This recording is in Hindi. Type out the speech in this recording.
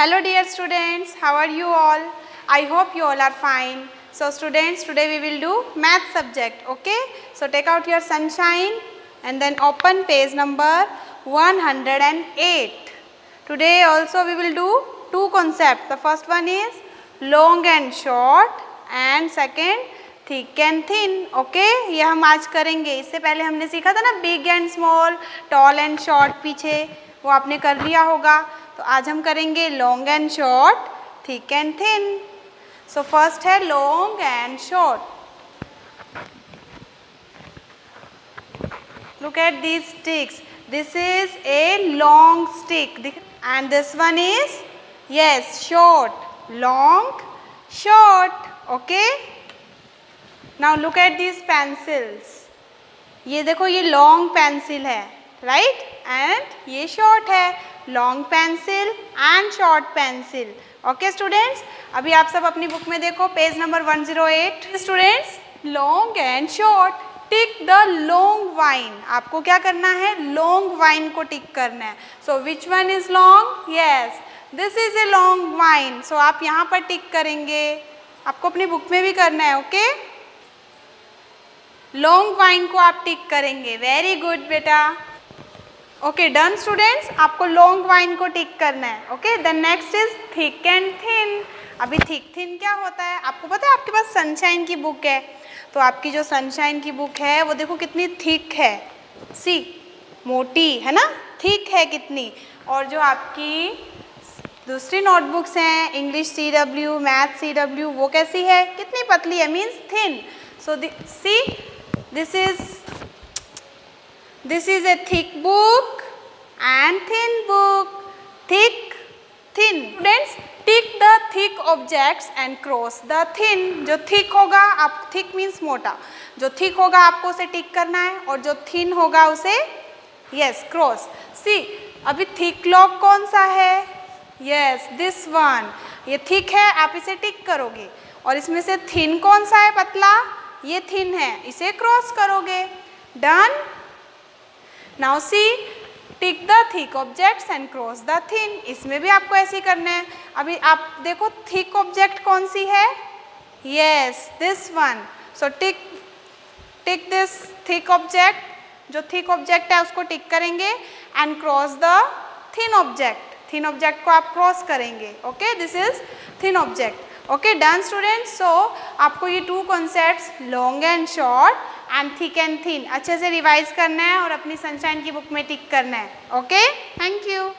Hello dear students, how are you all? I hope you all are fine. So students, today we will do math subject, okay? So take out your sunshine and then open page number 108. Today also we will do two concepts. The first one is long and short and second thick and thin okay ये हम आज करेंगे इससे पहले हमने सीखा था ना big and small tall and short पीछे वो आपने कर लिया होगा तो आज हम करेंगे long and short thick and thin so first है long and short look at these sticks this is a long stick and this one is yes short long short okay now look at these pencils ये देखो, ये लॉन्ग पेंसिल है राइट right? एंड ये शॉर्ट है. Long pencil and short pencil okay students अभी आप सब अपनी बुक में देखो page number 108 students long and short tick the long line आपको क्या करना है? लॉन्ग वाइन को टिक करना है. So which one is long yes this is a long line so आप यहाँ पर टिक करेंगे. आपको अपनी बुक में भी करना है ओके लॉन्ग वाइन को आप टिक करेंगे. वेरी गुड बेटा. ओके डन स्टूडेंट्स आपको लॉन्ग वाइन को टिक करना है. Okay then next is thick and thin अभी थिक थिन क्या होता है? आपको पता है आपके पास सनशाइन की बुक है? तो आपकी जो सनशाइन की बुक है, वो देखो कितनी थिक है. सी मोटी, है ना? थिक है कितनी? और जो आपकी दूसरी नोटबुक्स हैं English C W math C W वो कैसी है? कितनी पतली है? Means thin so see this is this is a thick book and thin book thick thin students tick the thick objects and cross the thin जो थिक होगा आप थिक मीन्स मोटा। जो थिक होगा, आपको उसे टिक करना है और जो थिन होगा, उसे यस क्रॉस सी अभी थिक लॉक कौन सा है? यस दिस वन ये थिक है, आप इसे टिक करोगे। और इसमें से थिन कौन सा है पतला? ये थिन है। इसे क्रॉस करोगे। Done now see tick the thick objects and cross the thin इसमें भी आपको ऐसे ही करना है। अभी आप देखो थिक ऑब्जेक्ट कौन सी है? Yes this one so tick tick this thick object जो थिक ऑब्जेक्ट है, उसको टिक करेंगे and cross the thin object thin object को आप क्रॉस करेंगे okay this is thin object okay done student so आपको ये two concept long and short and thick अच्छे से रिवाइज करना है और अपनी सनशाइन की बुक में टिक करना है. Okay thank you